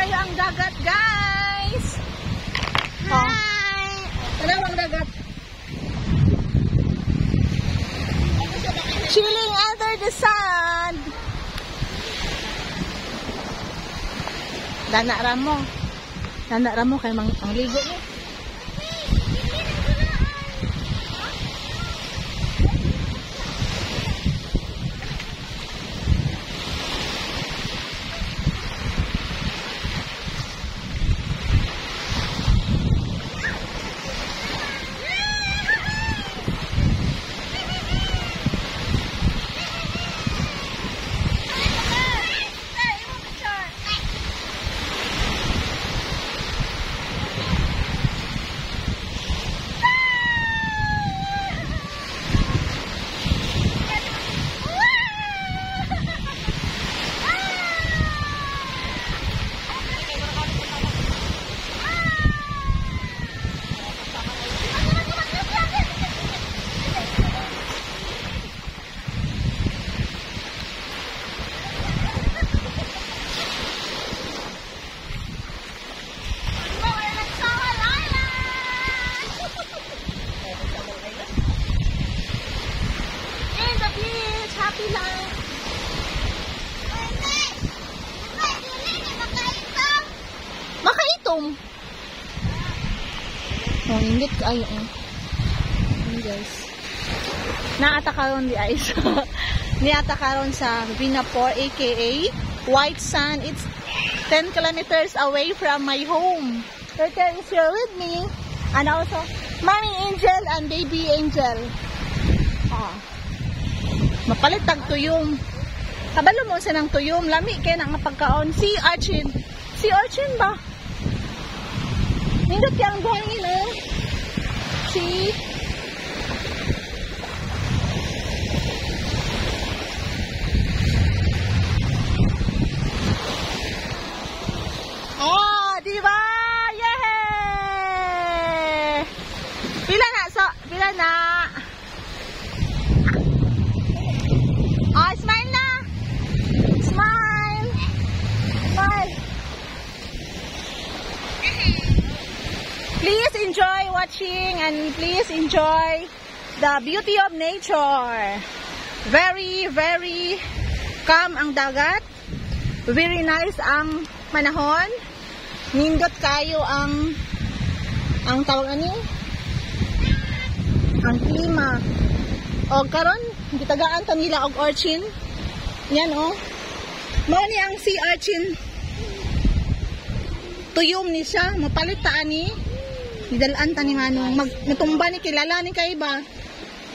kayo ang dagat, guys! Hi! Tanaw ang dagat. Chilling under the sun. Dana ramo. Dana ramo kay mang ang ligo mo. Lang. Makaitom. Oh, ingit ayo. Oh. Ayan, guys. Naata karon di ay sa niata karon sa Vinapore aka White Sand. It's 10 kilometers away from my home. Turtle is here with me. And also, Mommy Angel and Baby Angel. Ah. Mapalit tag tuyom. Kabalo mo sa ng tuyom. Lami kay na nga pagkaon. Si Archin. Si Archin ba? Nindot kaya ang buhangin, oh. Si... Oh, di ba? Yay! Pila na, so, pila na. Oh, smile na. Smile. Smile. Please enjoy watching and please enjoy the beauty of nature. Very, very calm ang dagat. Very nice ang manahon. Nindot kayo ang ang tawag ani? Ang klima. O karon gitagaan ta nila og orchin. Yan oh. Mao ni ang sea urchin. Tuyom ni siya, mapalit ta ani. Nidalaan ta ni manong mag natumba ni kilala ni kay ba?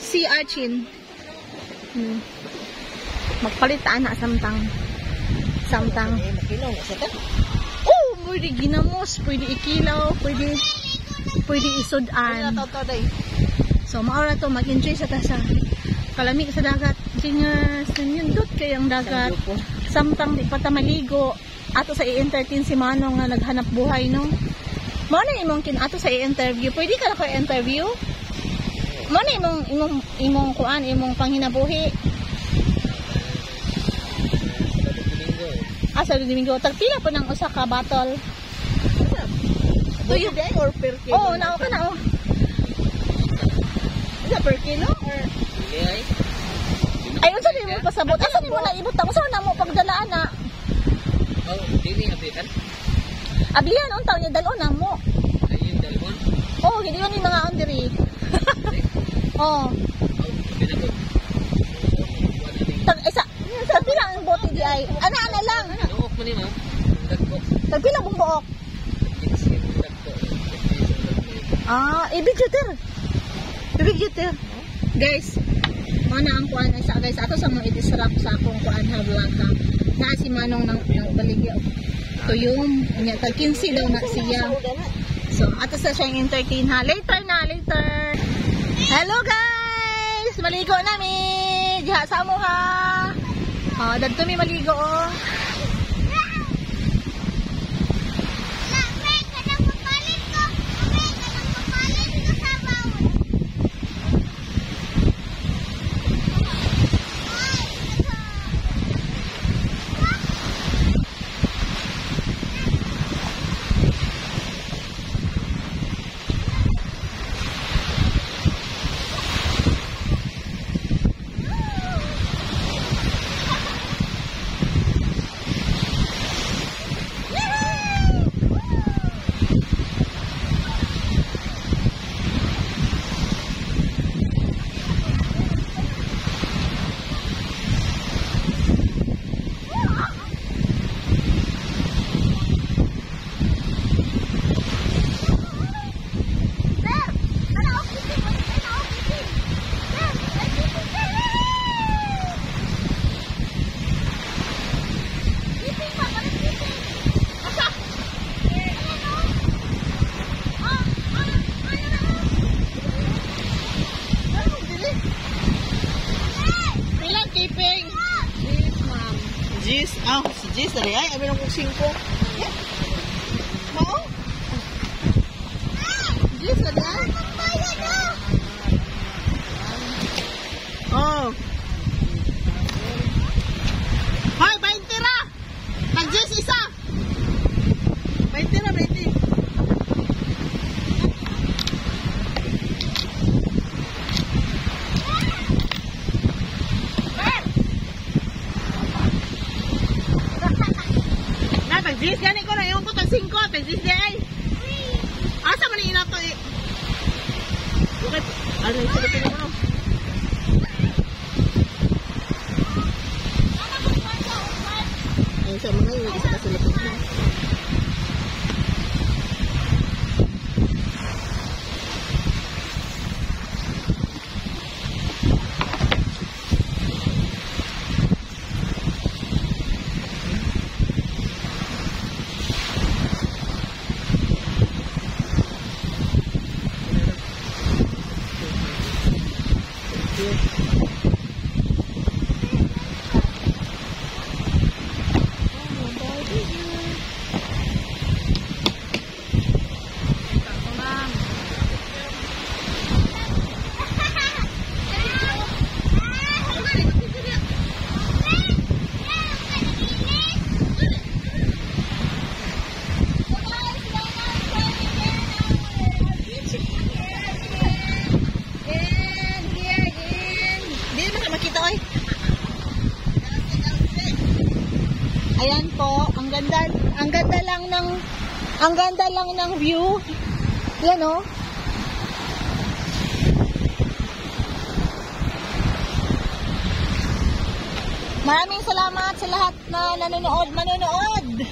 Sea urchin. Hmm. Magpalit ana samtang samtang. Oh, pwede ginamos, pwede ikilaw, pwede pwede isudan. So, maura to, mag-enjoy sa tasa. Kalamig sa dagat. Singers, nanyundot kayang dagat. Samtang di pa ta maligo. Ato sa i-entertain si Manong nga naghanap buhay, no? Mo na imong kin ato sa i-interview. Pwede ka na ko interview? Mo na imong imong imong kuan imong panghinabuhi. Ah, sa Domingo. Tagpila po ng usa ka bottle. Tuyo day or per kilo? Oo, oh, nao ka na, oh. Isa per kilo or? Ay, unsa ni mo pasabot? Asa ni mo na ibot? Unsa na mo pagdalaan na? Oh, dini apitan. Ablihan untaw niya dalon na mo. Ayun dalon. Oh, hindi yun yung mga on diri. oh. Tag isa. Tag pila ang bote di ay. Ana ana lang. Mo ni mo. Dagko. Tag pila bung buok. Kitsin dagko. Ah, ibigjuter. Ibigjuter. Guys, mana ang kuan ay sa guys ato sa mga i-disrupt sa akong kuan ha vlog. Na si Manong nang nang baligya. Tuyong, anya tag 15 daw na siya. So, ato sa siyang entertain ha. Later na, later. Hello guys! Maligo nami! Diha sa mo ha! Oh, dagto mi maligo oh. Jis na rin. Ay, amin ang kong singko. Mo? Jis na yan? Jis, gani ko na. Ewan ko tag 5. Tag Jis di ay. Asa man ina to eh. Bakit? Ano yung sabi ko na? Ay, sa mga yung isa ka sa likod mo. In, here, in. Hindi naman ka makita, oy. Ayan po, ang ganda, ang ganda lang ng, ang ganda lang ng view. Yan oh. Maraming salamat sa lahat na nanonood, manonood.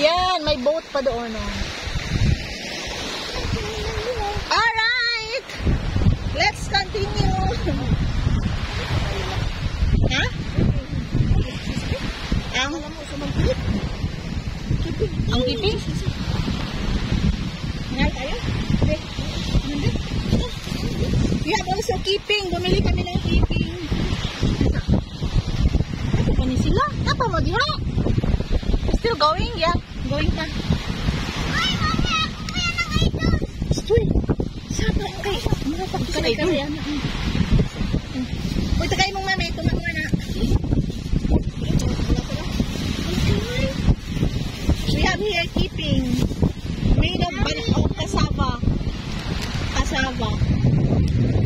Yan, may boat pa doon oh. Alright! Let's continue. ha? Ang, ang keeping? Nga tayo? We have also keeping. Bumili kami ng keeping. Ano pa ni sila? Apa mo diha? Still going? Yeah. Going pa. Stoy. Sapa kay. Mura pa ka na ito. Uy, tagay mong mami. Tumawa na. We have here keeping made of, of cassava. Cassava.